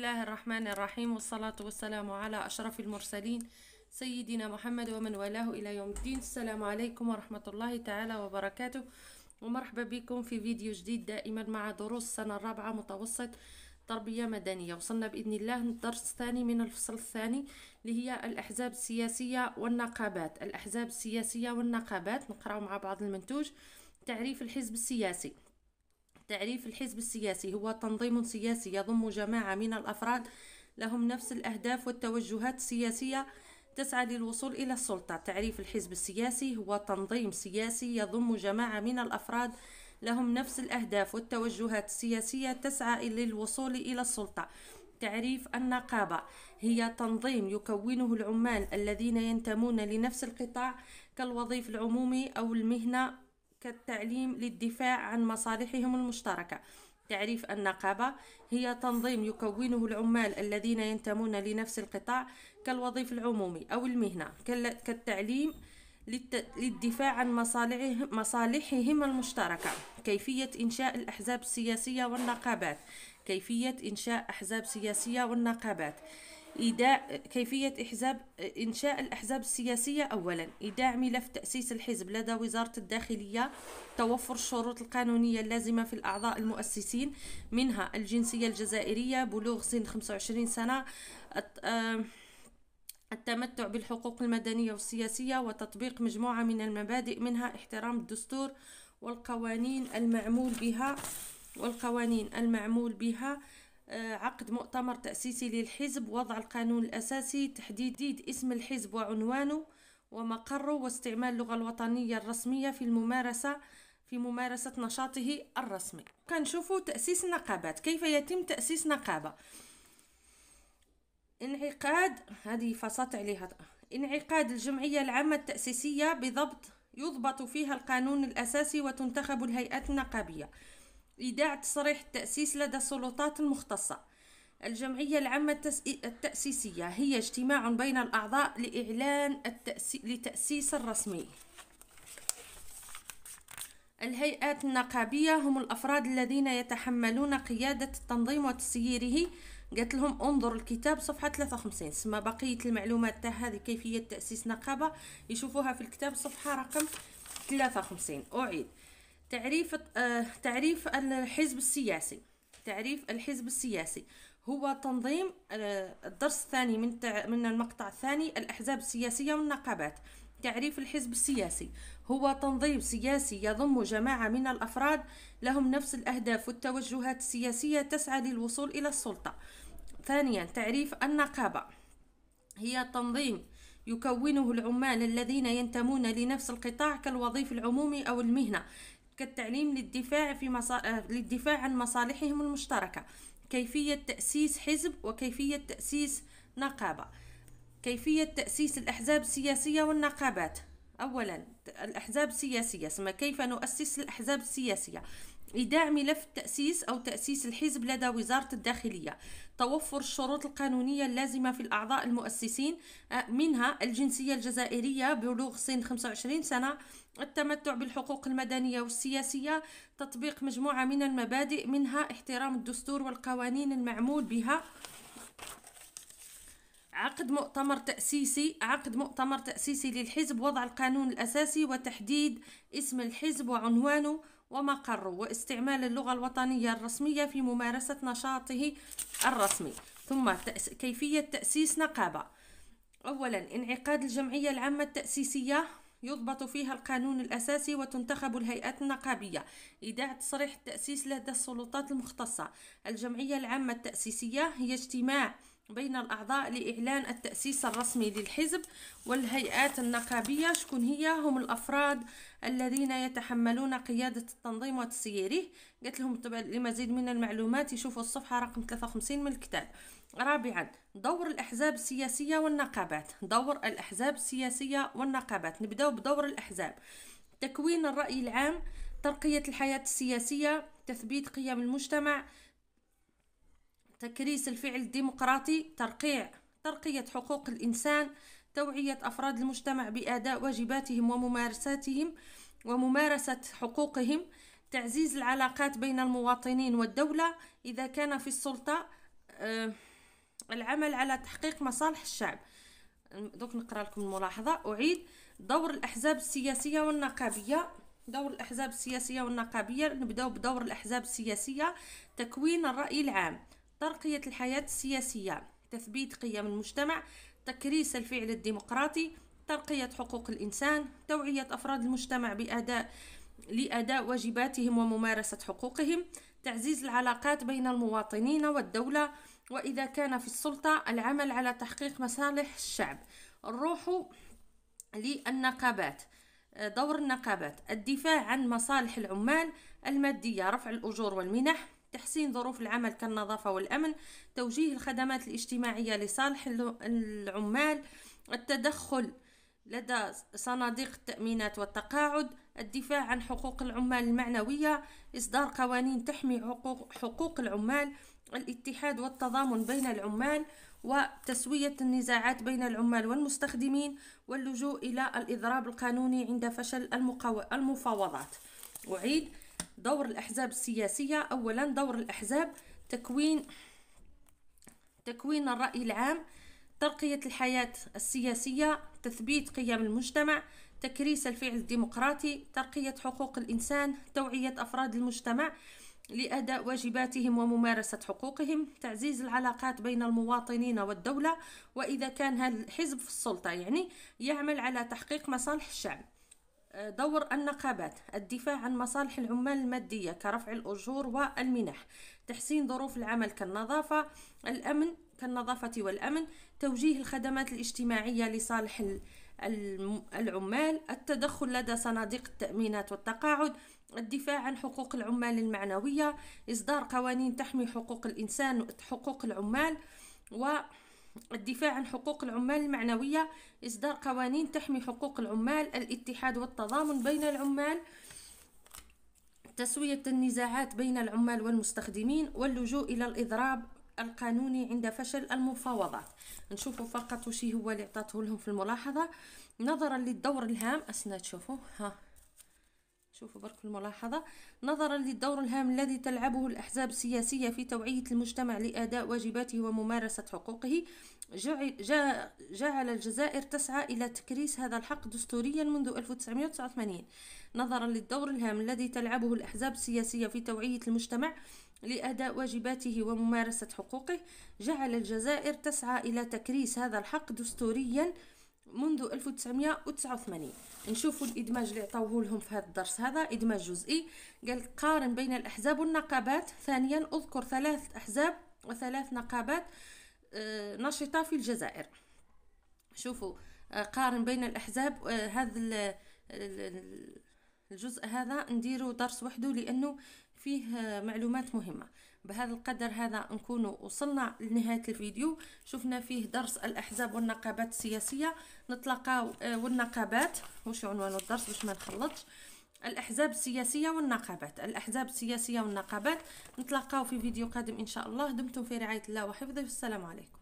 الله الرحمن الرحيم والصلاة والسلام على أشرف المرسلين سيدنا محمد ومن والاه إلى يوم الدين. السلام عليكم ورحمة الله تعالى وبركاته. ومرحبا بكم في فيديو جديد دائما مع دروس السنة الرابعة متوسط تربية مدنية. وصلنا بإذن الله الدرس الثاني من الفصل الثاني اللي هي الأحزاب السياسية والنقابات. الأحزاب السياسية والنقابات نقرأ مع بعض المنتوج. تعريف الحزب السياسي. تعريف الحزب السياسي. هو تنظيم سياسي يضم جماعة من الأفراد لهم نفس الأهداف والتوجهات السياسية تسعى للوصول إلى السلطة. تعريف الحزب السياسي هو تنظيم سياسي يضم جماعة من الأفراد لهم نفس الأهداف والتوجهات السياسية تسعى للوصول إلى السلطة. تعريف النقابة هي تنظيم يكونه العمال الذين ينتمون لنفس القطاع كالوظيف العمومي أو المهنة كالتعليم للدفاع عن مصالحهم المشتركة. تعريف النقابة هي تنظيم يكونه العمال الذين ينتمون لنفس القطاع كالوظيف العمومي أو المهنة كالتعليم للدفاع عن مصالحهم, المشتركة. كيفية إنشاء الأحزاب السياسية والنقابات. كيفية إنشاء أحزاب سياسية والنقابات. إيداع كيفية إحزاب إنشاء الأحزاب السياسية أولا. إيداع ملف تأسيس الحزب لدى وزارة الداخلية توفر الشروط القانونية اللازمة في الأعضاء المؤسسين منها الجنسية الجزائرية بلوغ سن 25 سنة التمتع بالحقوق المدنية والسياسية وتطبيق مجموعة من المبادئ منها احترام الدستور والقوانين المعمول بها والقوانين المعمول بها. عقد مؤتمر تأسيسي للحزب وضع القانون الأساسي تحديد اسم الحزب وعنوانه ومقره واستعمال اللغة الوطنية الرسمية في الممارسة في ممارسة نشاطه الرسمي. كنشوفوا تأسيس النقابات كيف يتم تأسيس نقابة؟ انعقاد هذه فصلت عليها انعقاد الجمعية العامة التأسيسية بضبط يضبط فيها القانون الأساسي وتنتخب الهيئات النقابية. إيداع تصريح التأسيس لدى السلطات المختصة الجمعية العامة التأسيسية هي اجتماع بين الأعضاء لإعلان التأسيس لتأسيس الرسمي. الهيئات النقابية هم الأفراد الذين يتحملون قيادة التنظيم وتسييره. قالت لهم انظر الكتاب صفحة 53 سما بقية المعلومات؟ تاع هذه كيفية تأسيس نقابة؟ يشوفوها في الكتاب صفحة رقم 53 أعيد. تعريف آه تعريف الحزب السياسي. تعريف الحزب السياسي. هو تنظيم آه الدرس الثاني من من المقطع الثاني الأحزاب السياسية والنقابات. تعريف الحزب السياسي. هو تنظيم سياسي يضم جماعة من الأفراد لهم نفس الأهداف والتوجهات السياسية تسعى للوصول إلى السلطة. ثانيا تعريف النقابة. هي تنظيم يكونه العمال الذين ينتمون لنفس القطاع كالوظيف العمومي أو المهنة. كالتعليم للدفاع في مصا... للدفاع عن مصالحهم المشتركة. كيفية تأسيس حزب وكيفية تأسيس نقابة. كيفية تأسيس الأحزاب السياسية والنقابات. أولا الأحزاب السياسية ثم كيف نؤسس الأحزاب السياسية. إيداع ملف التأسيس أو تأسيس الحزب لدى وزارة الداخلية. توفر الشروط القانونية اللازمة في الأعضاء المؤسسين منها الجنسية الجزائرية بلوغ سن 25 سنة التمتع بالحقوق المدنية والسياسية تطبيق مجموعة من المبادئ منها احترام الدستور والقوانين المعمول بها عقد مؤتمر تأسيسي عقد مؤتمر تأسيسي للحزب وضع القانون الأساسي وتحديد اسم الحزب وعنوانه ومقره واستعمال اللغة الوطنية الرسمية في ممارسة نشاطه الرسمي. ثم كيفية تأسيس نقابة. أولا انعقاد الجمعية العامة التأسيسية. يضبط فيها القانون الأساسي وتنتخب الهيئات النقابية. إيداع تصريح التأسيس لدى السلطات المختصة. الجمعية العامة التأسيسية هي اجتماع بين الأعضاء لإعلان التأسيس الرسمي للحزب والهيئات النقابية. شكون هي؟ هم الأفراد الذين يتحملون قيادة التنظيم وتسييره. قلت لهم لمزيد من المعلومات يشوفوا الصفحة رقم 53 من الكتاب. رابعا دور الأحزاب السياسية والنقابات. دور الأحزاب السياسية والنقابات. نبدأ بدور الأحزاب. تكوين الرأي العام ترقية الحياة السياسية تثبيت قيم المجتمع تكريس الفعل الديمقراطي ترقيع ترقية حقوق الإنسان توعية أفراد المجتمع بأداء واجباتهم وممارساتهم وممارسة حقوقهم تعزيز العلاقات بين المواطنين والدولة إذا كان في السلطة آه، العمل على تحقيق مصالح الشعب. دوك نقرأ لكم الملاحظة. أعيد. دور الأحزاب السياسية والنقابية. دور الأحزاب السياسية والنقابية. نبداو بدور الأحزاب السياسية. تكوين الرأي العام. ترقية الحياة السياسية تثبيت قيم المجتمع تكريس الفعل الديمقراطي ترقية حقوق الإنسان توعية أفراد المجتمع باداء لأداء واجباتهم وممارسة حقوقهم تعزيز العلاقات بين المواطنين والدولة وإذا كان في السلطة العمل على تحقيق مصالح الشعب. الروح للنقابات. دور النقابات. الدفاع عن مصالح العمال المادية رفع الأجور والمنح تحسين ظروف العمل كالنظافة والأمن توجيه الخدمات الاجتماعية لصالح العمال التدخل لدى صناديق التأمينات والتقاعد الدفاع عن حقوق العمال المعنوية إصدار قوانين تحمي حقوق, حقوق العمال الاتحاد والتضامن بين العمال وتسوية النزاعات بين العمال والمستخدمين واللجوء إلى الإضراب القانوني عند فشل المفاوضات. أعيد. دور الأحزاب السياسية. أولا دور الأحزاب تكوين تكوين الرأي العام ترقية الحياة السياسية تثبيت قيم المجتمع تكريس الفعل الديمقراطي ترقية حقوق الإنسان توعية أفراد المجتمع لأداء واجباتهم وممارسة حقوقهم تعزيز العلاقات بين المواطنين والدولة وإذا كان هذا الحزب في السلطة يعني يعمل على تحقيق مصالح الشعب. دور النقابات الدفاع عن مصالح العمال المادية كرفع الأجور والمنح تحسين ظروف العمل كالنظافة الأمن كالنظافة والأمن توجيه الخدمات الاجتماعية لصالح العمال التدخل لدى صناديق التأمينات والتقاعد الدفاع عن حقوق العمال المعنوية إصدار قوانين تحمي حقوق الإنسان حقوق العمال والدفاع عن حقوق العمال المعنوية إصدار قوانين تحمي حقوق العمال الاتحاد والتضامن بين العمال تسوية النزاعات بين العمال والمستخدمين واللجوء إلى الإضراب القانوني عند فشل المفاوضات. نشوفوا فقط وش هو اللي عطاته لهم في الملاحظة. نظرا للدور الهام. أسنا تشوفوا ها. شوفوا برك الملاحظة. نظرا للدور الهام الذي تلعبه الأحزاب السياسية في توعية المجتمع لأداء واجباته وممارسة حقوقه جعل الجزائر تسعى إلى تكريس هذا الحق دستوريا منذ 1989 نظرا للدور الهام الذي تلعبه الأحزاب السياسية في توعية المجتمع لأداء واجباته وممارسة حقوقه جعل الجزائر تسعى إلى تكريس هذا الحق دستوريا منذ 1989 نشوفوا الإدماج اللي عطاوه لهم في هذا الدرس هذا إدماج جزئي. قال قارن بين الأحزاب والنقابات. ثانيا أذكر ثلاث أحزاب وثلاث نقابات آه، نشطة في الجزائر. شوفوا آه، قارن بين الأحزاب آه، هذا الجزء هذا. نديرو درس وحده لأنه فيه معلومات مهمة. بهذا القدر هذا نكون وصلنا لنهاية الفيديو. شفنا فيه درس الأحزاب والنقابات السياسية. نتلاقاو آه، والنقابات. وش عنوان الدرس؟ باش ما نخلطش. الأحزاب السياسية والنقابات. الأحزاب السياسية والنقابات. نتلاقاو في فيديو قادم إن شاء الله. دمتم في رعاية الله وحفظه. والسلام عليكم.